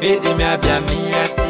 Baby, me abia mi ati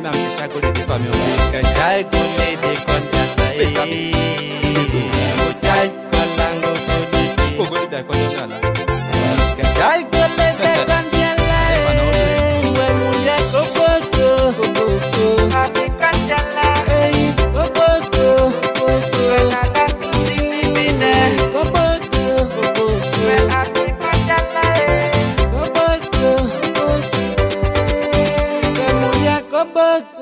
Mwen anke chakou lè di fami ou Mwen anke chakou di Mwen chakou di محبت